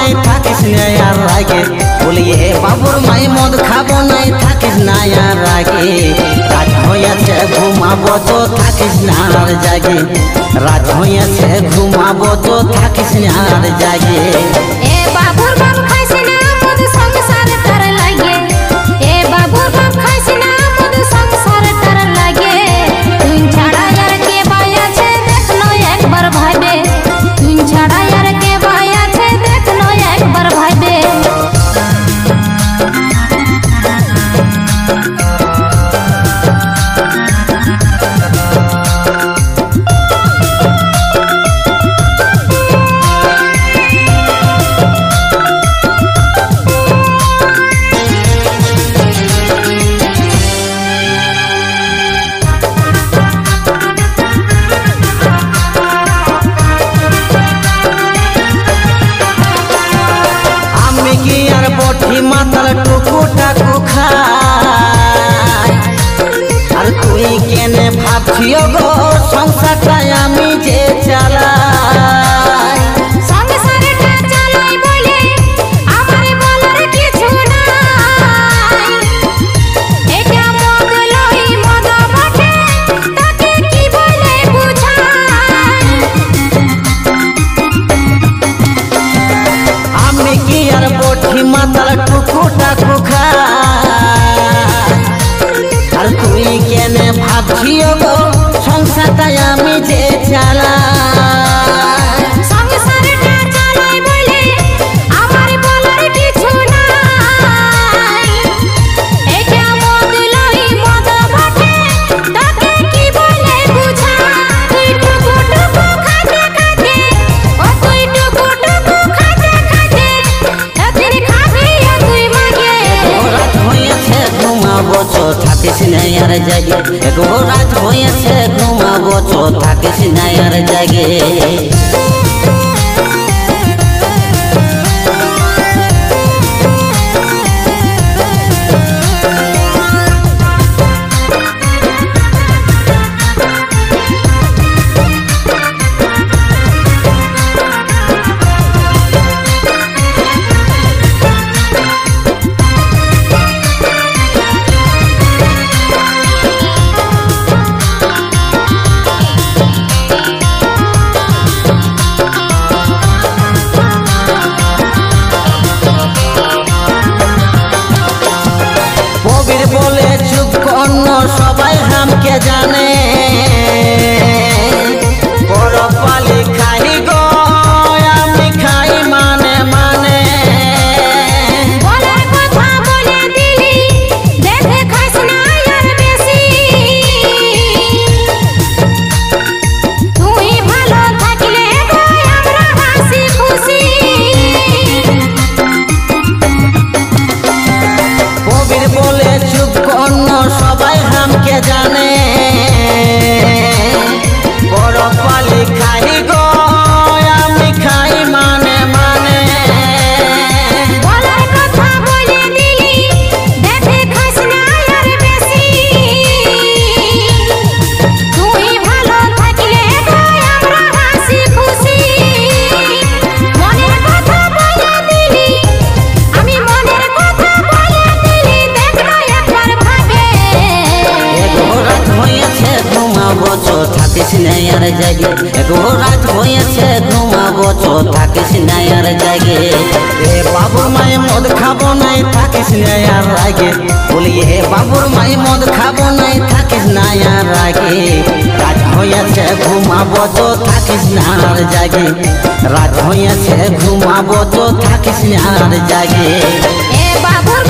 নাই, থাকিস না আর রাগে বলি এ বাবুর মাই, মদ খাব নাই, থাকিস না আর রাগে রাত হইয়াছে, ঘুমাবো তো, থাকিস না আর জাগে। রাত হইয়াছে, ঘুমাবো তো, থাকিস না আর জাগে। এ বাবুর ভাবছিও গো সংসারটাই আমি যে চালাই। কি আর বটি মাতাল টুকু টাকু খাই? আর তুই কেনে ভাবছিও গো থাকিস না আর জাগে। এগো রাত হয়েছে ঘুমাবো চো থাকিস না আর জাগে। जाने। আর জাগে। হে বাবুর মায়ে মদ খাব নাই, থাকিস না আর রাগে বলি, হে বাবুর মায়ে মদ খাব নাই, থাকিস না আর রাগে রাত হইয়াছে, ঘুমাবো তো থাকিস না আর জাগে। রাত হইয়াছে, ঘুমাবো তো থাকিস না আর জাগে। এ বাবুর